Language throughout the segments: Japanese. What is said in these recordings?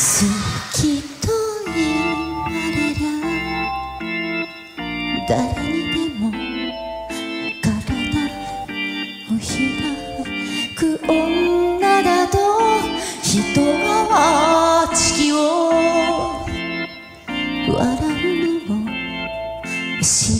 好きと言われりゃ誰にでも体を開く女だと人は地球を笑うのも知ら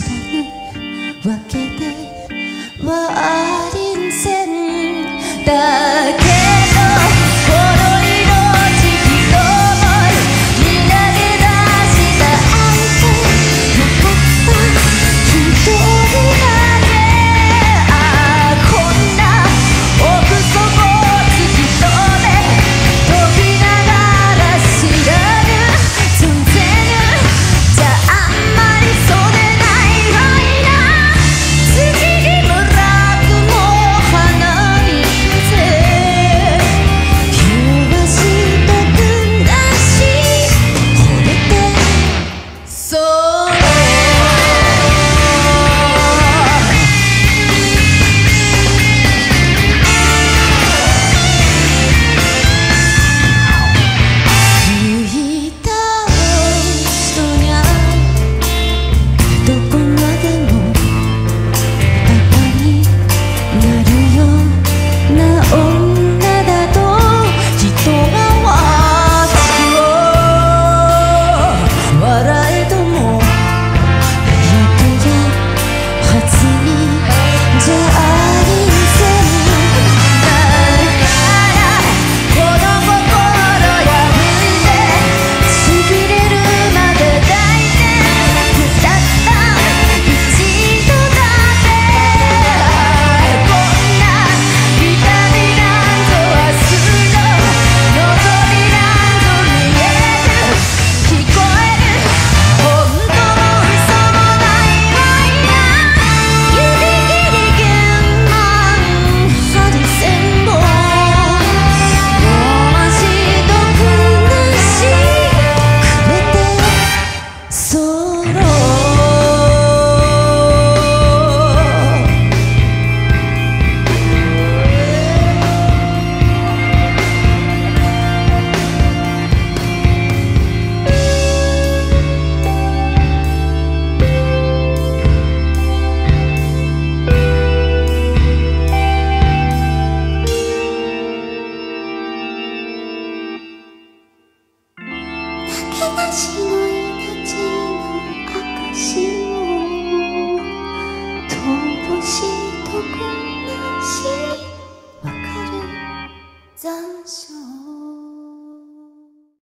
私の